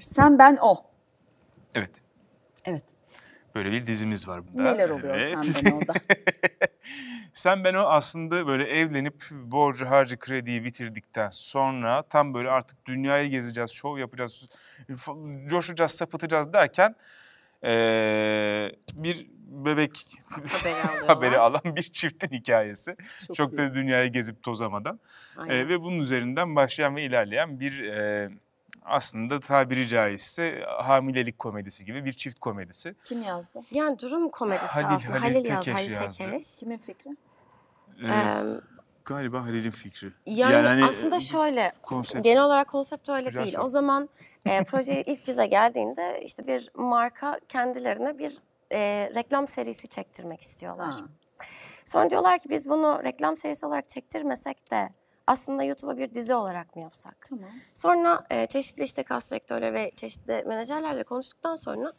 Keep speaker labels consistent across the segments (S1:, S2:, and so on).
S1: Sen ben o.
S2: Evet.
S1: Evet.
S2: Böyle bir dizimiz var bunda.
S1: Neler oluyor
S2: Evet.
S1: sen ben orada?
S2: Sen ben o aslında böyle evlenip borcu harcı krediyi bitirdikten sonra tam böyle artık dünyayı gezeceğiz, şov yapacağız, coşacağız, sapıtacağız derken eee, bir bebek
S3: Haberi
S2: alan bir çiftin hikayesi.
S1: Çok
S2: Çok,
S1: iyi.
S2: da dünyayı gezip tozamadan.
S3: Aynen.
S2: Ee, ve bunun üzerinden başlayan ve ilerleyen bir e, aslında tabiri caizse hamilelik komedisi gibi bir çift komedisi.
S1: Kim yazdı?
S3: Yani durum komedisi
S2: Halil-
S3: aslında.
S2: Halil
S3: Halil,
S2: Tekeş
S3: Halil
S2: yazdı.
S3: Tekeş.
S1: Kimin fikri?
S2: Ee,
S3: Ee,
S2: galiba Halil'in fikri.
S3: yani,
S2: hani,
S3: aslında
S2: e,
S3: şöyle,
S2: konsept.
S3: genel olarak konsept öyle
S2: Güzel
S3: değil.
S2: soru.
S3: O zaman e, proje ilk bize geldiğinde işte bir marka kendilerine bir e, reklam serisi çektirmek istiyorlar.
S1: Ha.
S3: Sonra diyorlar ki biz bunu reklam serisi olarak çektirmesek de aslında YouTube'a bir dizi olarak mı yapsak?
S1: Tamam.
S3: Sonra e, çeşitli işte kas direktörleri ve çeşitli menajerlerle konuştuktan sonra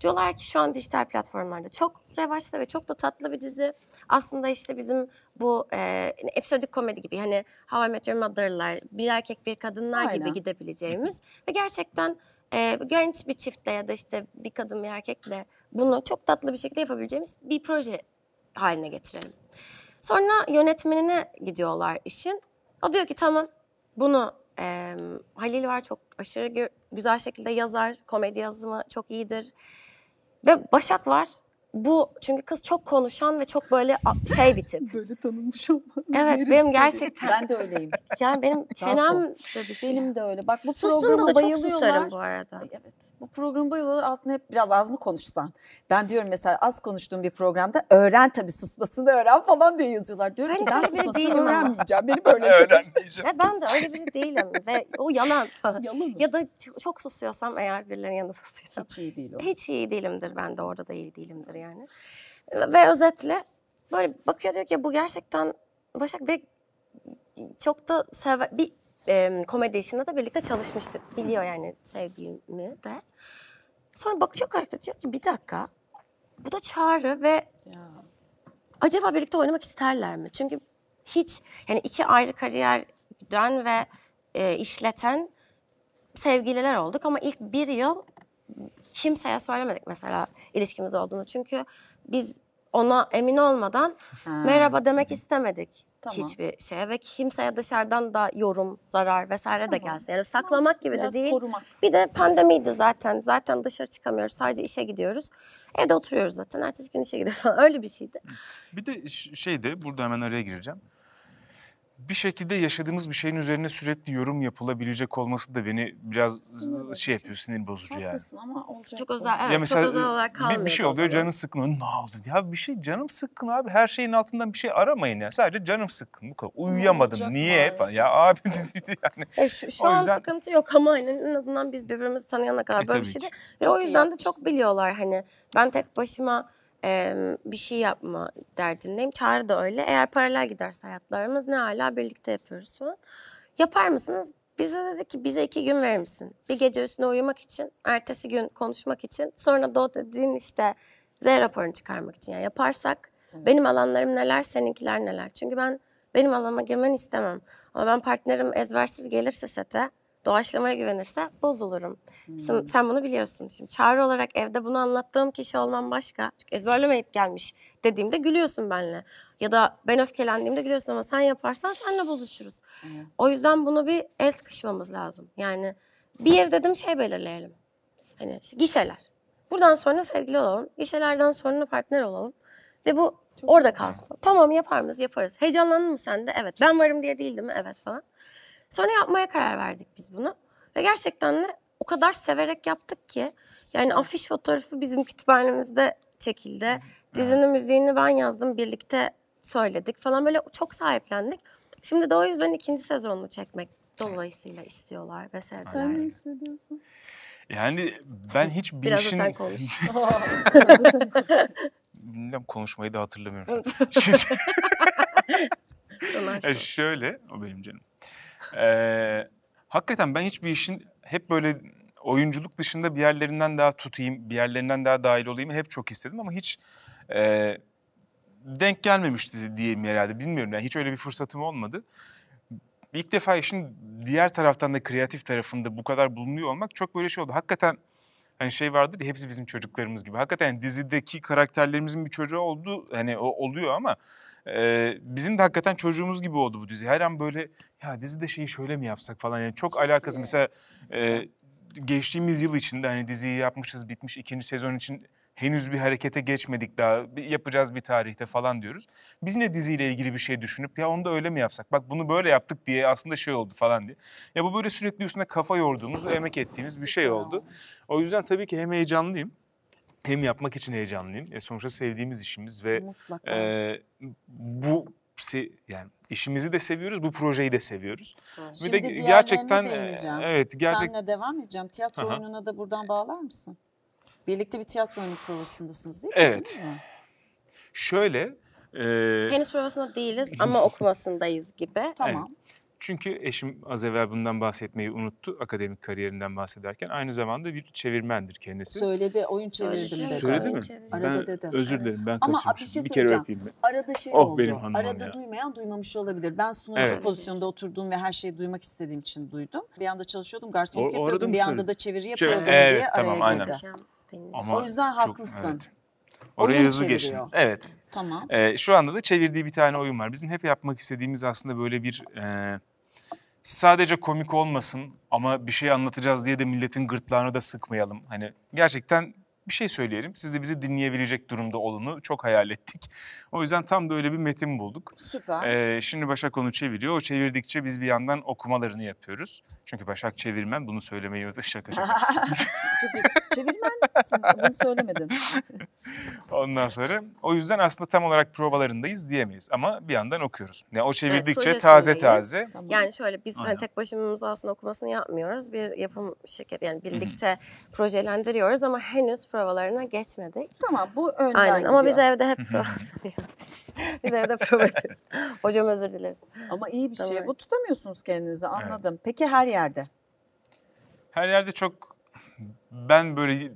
S3: diyorlar ki şu an dijital platformlarda çok revaçta ve çok da tatlı bir dizi. Aslında işte bizim bu e, episodik komedi gibi hani How I Met Your Mother'lar, bir erkek bir kadınlar
S1: Aynen.
S3: gibi gidebileceğimiz ve gerçekten e, genç bir çiftle ya da işte bir kadın bir erkekle bunu çok tatlı bir şekilde yapabileceğimiz bir proje haline getirelim. Sonra yönetmenine gidiyorlar işin. O diyor ki tamam bunu e, Halil var çok aşırı gü- güzel şekilde yazar. Komedi yazımı çok iyidir. Ve Başak var. Bu çünkü kız çok konuşan ve çok böyle şey bir tip.
S1: Böyle tanınmış olmalı.
S3: Evet, benim gerçekten-
S1: Ben de öyleyim.
S3: Yani benim çenem de düşüyor.
S1: Benim de öyle. Bak bu
S3: Sustuğumda
S1: programa
S3: çok
S1: bayılıyorlar.
S3: bu arada.
S1: Evet. Bu programa bayılıyorlar. Altına hep biraz az mı konuşsan? Ben diyorum mesela az konuştuğum bir programda öğren tabii susmasını öğren falan diye yazıyorlar. Diyorum
S3: Ben
S1: ki
S3: hiç
S1: ben susmasını öğrenmeyeceğim. Beni böyle
S2: Öğrenmeyeceğim.
S3: Ve ben de öyle biri değilim ve o yalan.
S1: Yalan.
S3: ya da çok susuyorsam eğer birilerinin yanında susuyorsam.
S1: Hiç iyi değil o.
S3: Hiç iyi değilimdir ben de orada da iyi değilimdir yani. Ve özetle böyle bakıyor diyor ki bu gerçekten Başak ve çok da sever bir e, komedi işinde de birlikte çalışmıştık. Biliyor yani sevdiğimi de. Sonra bakıyor karakter diyor ki bir dakika bu da Çağrı ve
S1: Ya.
S3: acaba birlikte oynamak isterler mi? Çünkü hiç yani iki ayrı kariyerden ve e, işleten sevgililer olduk ama ilk bir yıl kimseye söylemedik mesela ilişkimiz olduğunu. Çünkü biz ona emin olmadan
S1: Ha.
S3: merhaba demek istemedik
S1: Tamam.
S3: hiçbir şeye ve kimseye dışarıdan da yorum, zarar vesaire de
S1: Tamam.
S3: gelsin. Yani saklamak gibi
S1: Biraz
S3: de değil.
S1: korumak.
S3: Bir de pandemiydi zaten. Zaten dışarı çıkamıyoruz. Sadece işe gidiyoruz. Evde oturuyoruz zaten. Ertesi gün işe gidiyoruz falan. Öyle bir şeydi.
S2: Bir de ş- şey de burada hemen araya gireceğim. Bir şekilde yaşadığımız bir şeyin üzerine sürekli yorum yapılabilecek olması da beni biraz
S1: Sinir
S2: şey yapıyor, sinir bozucu yani.
S1: Haklısın ama olacak.
S3: Çok özel, evet,
S2: ya mesela
S3: çok özel olarak
S2: bir,
S3: kalmıyor.
S2: bir şey oluyor canın sıkkın. Ne oldu? Ya bir şey canım sıkkın abi. Her şeyin altından bir şey aramayın ya. Sadece canım sıkkın bu kadar. Uyuyamadım.
S1: olacak
S2: Niye falan. Ya abi yani.
S3: E şu, şu
S2: O
S3: an
S2: yüzden-
S3: sıkıntı yok ama hani en azından biz birbirimizi tanıyana kadar
S2: E,
S3: böyle bir şeydi.
S2: ki.
S3: Ve
S1: Çok
S3: o yüzden de çok biliyorlar hani ben tek başıma e, bir şey yapma derdindeyim. Çağrı da öyle. Eğer paralel giderse hayatlarımız ne hala birlikte yapıyoruz falan. Yapar mısınız? Bize dedi ki bize iki gün verir misin? Bir gece üstüne uyumak için, ertesi gün konuşmak için, sonra da o dediğin işte Z raporunu çıkarmak için. Yani yaparsak benim alanlarım neler, seninkiler neler? Çünkü ben benim alanıma girmeni istemem. Ama ben partnerim ezbersiz gelirse sete, doğaçlamaya güvenirse bozulurum. Sen, sen bunu biliyorsun şimdi. Çağrı olarak evde bunu anlattığım kişi olmam başka. Çünkü ezberlemeyip gelmiş dediğimde gülüyorsun benimle. Ya da ben öfkelendiğimde gülüyorsun ama sen yaparsan senle bozuşuruz.
S1: Evet.
S3: O yüzden bunu bir el sıkışmamız lazım. Yani bir yer dedim şey belirleyelim. Hani işte gişeler. Buradan sonra sevgili olalım. Gişelerden sonra partner olalım. Ve bu orada kalsın. Tamam yapar mıyız? Yaparız. Heyecanlandın mı sen de? Evet. Ben varım diye değildi mi? Evet falan. Sonra yapmaya karar verdik biz bunu. Ve gerçekten de o kadar severek yaptık ki. Yani afiş fotoğrafı bizim kütüphanemizde çekildi. Dizinin müziğini ben yazdım. Birlikte söyledik falan. Böyle çok sahiplendik. Şimdi de o yüzden ikinci sezonunu çekmek dolayısıyla istiyorlar ve sevdiler.
S1: Sen ne hissediyorsun?
S2: Yani ben hiç bir
S3: Biraz
S2: işin...
S3: sen konuş.
S2: Bilmem konuşmayı da hatırlamıyorum. Şimdi- E,
S3: olsun.
S2: şöyle, o benim canım. Ee, hakikaten ben hiçbir işin hep böyle oyunculuk dışında bir yerlerinden daha tutayım, bir yerlerinden daha dahil olayım hep çok istedim ama hiç e, denk gelmemişti diyeyim herhalde. Bilmiyorum yani hiç öyle bir fırsatım olmadı. ilk defa işin diğer taraftan da kreatif tarafında bu kadar bulunuyor olmak çok böyle şey oldu. Hakikaten hani şey vardır ya hepsi bizim çocuklarımız gibi. Hakikaten dizideki karakterlerimizin bir çocuğu oldu hani o oluyor ama e, bizim de hakikaten çocuğumuz gibi oldu bu dizi. Her an böyle ya dizide şeyi şöyle mi yapsak falan yani çok, alakası. Mesela e, geçtiğimiz yıl içinde hani diziyi yapmışız bitmiş ikinci sezon için henüz bir harekete geçmedik daha bir yapacağız bir tarihte falan diyoruz. Biz ne diziyle ilgili bir şey düşünüp ya onu da öyle mi yapsak bak bunu böyle yaptık diye aslında şey oldu falan diye. Ya bu böyle sürekli üstüne kafa yorduğumuz ve emek ettiğiniz bir şey oldu. O yüzden tabii ki hem heyecanlıyım hem yapmak için heyecanlıyım. E sonuçta sevdiğimiz işimiz ve
S1: Mutlaka.
S2: e, bu se- yani işimizi de seviyoruz, bu projeyi de seviyoruz.
S1: Şimdi
S2: Bir de gerçekten e,
S1: değineceğim.
S2: evet gerçek
S1: Senle devam edeceğim. Tiyatro
S2: Aha.
S1: oyununa da buradan bağlar mısın? Birlikte bir tiyatro oyunu provasındasınız değil mi?
S2: Evet.
S1: Mi?
S2: şöyle e,
S3: Henüz provasında değiliz ama okumasındayız gibi.
S1: Tamam.
S2: Çünkü eşim az evvel bundan bahsetmeyi unuttu akademik kariyerinden bahsederken. Aynı zamanda bir çevirmendir kendisi.
S1: Söyledi oyun çevirdim dedi.
S2: Söyledi mi?
S1: Arada
S2: ben
S1: dedi.
S2: özür
S3: Evet.
S2: dilerim ben
S1: Ama
S2: kaçırmışım.
S1: bir şey
S2: bir kere
S1: söyleyeceğim.
S2: öpeyim mi?
S1: Arada şey
S2: Oh,
S1: oldu.
S2: benim
S1: Arada
S2: ya.
S1: duymayan duymamış olabilir. Ben sunucu
S2: Evet.
S1: pozisyonda oturduğum ve her şeyi duymak istediğim için duydum. Bir anda çalışıyordum, garsonluk yapıyordum. Bir anda da çeviri
S2: Çevir-
S1: yapıyordum
S2: Evet,
S1: diye
S2: tamam,
S1: araya girdi.
S2: Ama
S1: O yüzden
S2: çok-
S1: haklısın.
S2: evet. Oraya
S1: Oyun
S2: hızlı
S1: çeviriyor.
S2: Evet.
S1: Tamam.
S2: Ee, şu anda da çevirdiği bir tane oyun var. Bizim hep yapmak istediğimiz aslında böyle bir e, sadece komik olmasın ama bir şey anlatacağız diye de milletin gırtlağını da sıkmayalım. Hani gerçekten bir şey söyleyelim. Siz de bizi dinleyebilecek durumda olunu çok hayal ettik. O yüzden tam da öyle bir metin bulduk.
S1: Süper.
S2: Ee, şimdi Başak onu çeviriyor. O çevirdikçe biz bir yandan okumalarını yapıyoruz. Çünkü Başak çevirmen bunu söylemeyi şaka şaka.
S1: Çok iyi. Çevirmen misin? Bunu söylemedin.
S2: Ondan sonra o yüzden aslında tam olarak provalarındayız diyemeyiz ama bir yandan okuyoruz. Yani o çevirdikçe
S3: projesindeyiz.
S2: taze taze.
S1: Tamam.
S3: Yani şöyle biz
S2: Aynen.
S3: hani tek başımıza aslında okumasını yapmıyoruz. Bir yapım şirketi yani birlikte projelendiriyoruz ama henüz provalarına geçmedik.
S1: Tamam bu önden
S3: Aynen
S1: gidiyor.
S3: ama biz evde hep provasını Biz evde prova yapıyoruz. Hocam özür dileriz.
S1: Ama iyi bir şey.
S3: Tamam.
S1: Bu tutamıyorsunuz kendinizi anladım. Peki her yerde?
S2: Her yerde çok ben böyle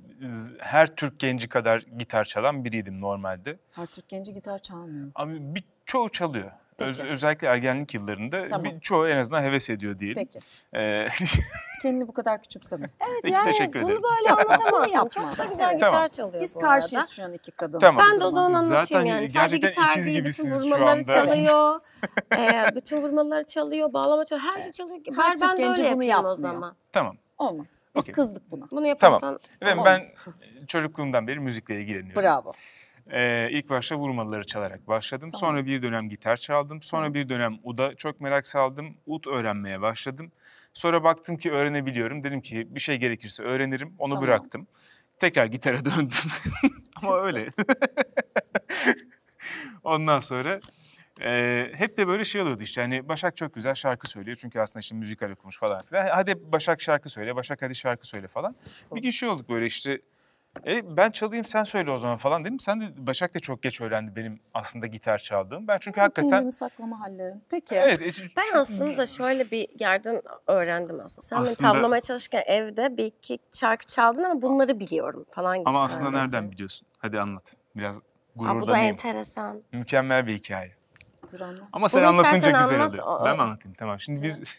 S2: her Türk genci kadar gitar çalan biriydim normalde.
S1: Her Türk genci gitar çalmıyor.
S2: Ama bir çoğu çalıyor. Öz- özellikle ergenlik yıllarında
S1: Tamam.
S2: bir, çoğu en azından heves ediyor diyelim.
S1: Peki.
S2: Ee,
S1: Kendini bu kadar küçümseme.
S2: Peki
S3: yani
S2: teşekkür
S3: bunu
S2: ederim.
S3: böyle anlatamazsın.
S1: Yapma.
S3: Çok da güzel
S1: Evet.
S3: gitar
S2: Tamam.
S3: çalıyor
S1: Biz karşıyız
S3: arada.
S1: şu an iki kadın.
S2: Tamam.
S3: Ben de o zaman anlatayım
S2: Zaten
S3: yani. Sadece gitar değil, bütün vurmaları çalıyor. ee, bütün vurmaları çalıyor, bağlama çalıyor, her şey çalıyor.
S1: Her
S3: ben de
S1: genci
S3: öyle
S1: bunu
S3: yapayım o
S1: yapmıyor.
S3: zaman.
S2: Tamam.
S1: Olmaz. Biz
S2: Okey.
S1: kızdık buna.
S3: Bunu yaparsan
S2: Ve
S1: Olmaz.
S2: ben çocukluğumdan beri müzikle ilgileniyorum.
S1: Bravo.
S2: Ee, ilk başta vurmaları çalarak başladım.
S1: Tamam.
S2: Sonra bir dönem gitar çaldım. Sonra bir dönem uda çok merak saldım. Ud öğrenmeye başladım. Sonra baktım ki öğrenebiliyorum. Dedim ki bir şey gerekirse öğrenirim. Onu
S1: Tamam.
S2: bıraktım. Tekrar gitara döndüm. Ama öyle. Ondan sonra e, hep de böyle şey oluyordu işte. Hani Başak çok güzel şarkı söylüyor. Çünkü aslında şimdi müzikal okumuş falan filan. Hadi Başak şarkı söyle, Başak hadi şarkı söyle falan. Bir gün şey olduk böyle işte e, ben çalayım sen söyle o zaman falan dedim. Sen de Başak da çok geç öğrendi benim aslında gitar çaldığım. Ben çünkü hakikaten
S1: Kendini saklama hallerin. Peki.
S2: evet e,
S3: Ben aslında şöyle bir yerden öğrendim aslında. Sen
S2: Aslında-
S3: beni tavlamaya çalışırken evde bir iki şarkı çaldın ama bunları biliyorum falan gibi
S2: ama aslında
S3: söyledin.
S2: nereden biliyorsun? Hadi anlat. Biraz
S3: Aa, bu da enteresan.
S2: Mükemmel bir hikaye.
S1: Dur anlat.
S2: Ama sen
S3: Bunu
S2: anlatınca güzel
S3: anlat,
S2: oluyor.
S3: o-
S2: Ben mi anlatayım? Tamam. Şimdi biz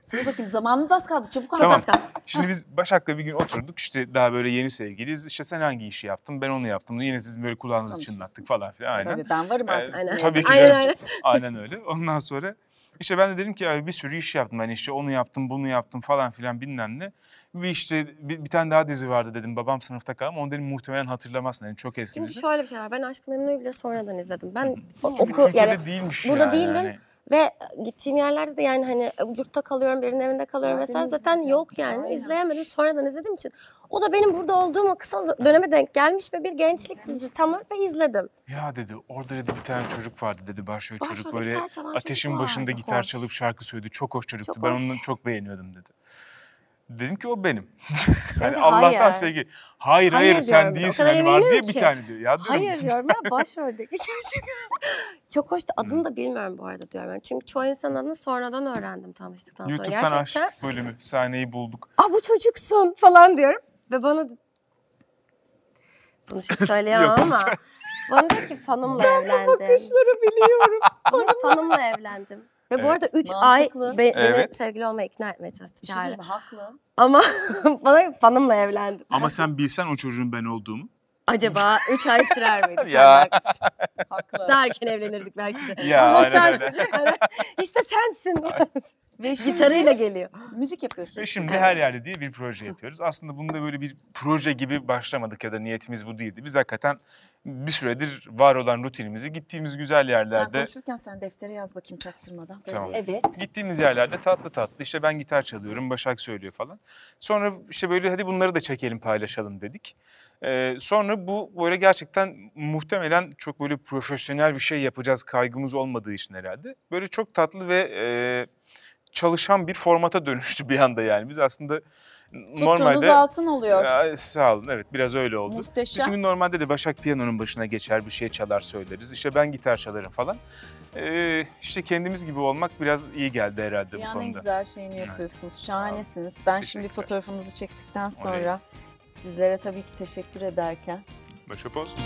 S1: Söyle bakayım zamanımız az kaldı çabuk
S2: Tamam.
S1: anlat.
S3: az kaldı.
S2: Şimdi biz Başak'la bir gün oturduk işte daha böyle yeni sevgiliyiz. İşte sen hangi işi yaptın ben onu yaptım. Yine siz böyle kulağınızı çınlattık falan filan. Aynen.
S1: Tabii ben varım artık.
S2: Ee,
S1: sizinle.
S2: Tabii ki
S3: Aynen,
S2: canım.
S3: aynen.
S2: Aynen öyle. Ondan sonra işte ben de dedim ki abi bir sürü iş yaptım. Ben işte onu yaptım bunu yaptım falan filan bilmem ne. Bir işte bir, bir tane daha dizi vardı dedim. Babam sınıfta kaldı onu dedim muhtemelen hatırlamazsın. Yani çok eski
S3: Çünkü
S2: dizi.
S3: şöyle bir şey var. Ben Aşk-ı Memnu'yu bile sonradan izledim. Ben oku yani
S2: değilmiş
S3: burada
S2: yani.
S3: değildim.
S2: Hani
S3: ve gittiğim yerlerde de yani hani yurtta kalıyorum, birinin evinde kalıyorum
S1: Aa,
S3: vesaire zaten yok yani.
S1: Aynen.
S3: İzleyemedim. Sonradan izlediğim için. O da benim burada olduğum o kısa döneme denk gelmiş ve bir gençlik dizisi tam ve izledim.
S2: Ya dedi orada dedi bir tane çocuk vardı dedi başrol çocuk böyle ateşin başında gitar çalıp şarkı söyledi. Çok hoş çocuktu.
S3: Çok
S2: ben
S3: hoş.
S2: onu çok beğeniyordum dedi. Dedim ki o benim.
S3: de
S2: Allah'tan
S3: hayır.
S2: sevgi. Hayır hayır,
S3: Hayır
S2: sen değilsin. Hani var diye bir tane diyor. Ya diyorum,
S3: Hayır diyorum ben başroldeki. Çok hoştu. Adını da bilmiyorum bu arada diyorum. ben. Çünkü çoğu insan adını sonradan öğrendim tanıştıktan sonra.
S2: YouTube'dan
S3: Gerçekten
S2: aşk bölümü sahneyi bulduk.
S3: aa bu çocuksun falan diyorum. Ve bana bunu şimdi söyleyemem
S2: Yok,
S3: ama bana dedi ki fanımla evlendim.
S1: Bakışları biliyorum.
S3: Fanımla evlendim. Ve bu
S2: Evet.
S3: arada 3 ay be- beni
S2: Evet.
S3: sevgili olmaya ikna etmeye çalıştı
S1: Bir şey? Haklı.
S3: Ama bana fanımla evlendim.
S2: Ama sen bilsen o çocuğun ben olduğumu.
S3: Acaba 3 ay sürer miydi? Sen
S2: Ya.
S3: haklısın.
S1: Haklı.
S3: Daha erken evlenirdik belki de.
S2: Ya
S3: Ama
S2: aynen
S3: sensin.
S2: öyle.
S3: işte sensin.
S1: Ve şimdi
S3: Gitarıyla geliyor.
S1: müzik yapıyorsun.
S2: Ve şimdi her yerde diye bir proje yapıyoruz. Aslında bunda böyle bir proje gibi başlamadık ya da niyetimiz bu değildi. Biz hakikaten bir süredir var olan rutinimizi gittiğimiz güzel
S1: Sen
S2: yerlerde
S1: konuşurken sen deftere yaz bakayım çaktırmadan.
S2: Tamam.
S1: Evet.
S2: Gittiğimiz yerlerde tatlı tatlı işte ben gitar çalıyorum, Başak söylüyor falan. Sonra işte böyle hadi bunları da çekelim paylaşalım dedik. Ee, sonra bu böyle gerçekten muhtemelen çok böyle profesyonel bir şey yapacağız kaygımız olmadığı için herhalde. Böyle çok tatlı ve e, çalışan bir formata dönüştü bir anda yani. Biz aslında
S1: Tuttuğunuz
S2: normalde...
S1: altın oluyor.
S2: Ya, sağ olun evet biraz öyle oldu. Biz
S1: Muhteşem.
S2: çünkü normalde de Başak piyanonun başına geçer bir şey çalar söyleriz. İşte ben gitar çalarım falan. Ee, işte kendimiz gibi olmak biraz iyi geldi herhalde bu
S1: Dünyanın en
S2: konuda.
S1: güzel şeyini
S2: Evet.
S1: yapıyorsunuz.
S2: Olun.
S1: Şahanesiniz. Ben şimdi
S2: Teşekkürler.
S1: fotoğrafımızı çektikten sonra sizlere tabii ki teşekkür ederken
S2: Başa poz.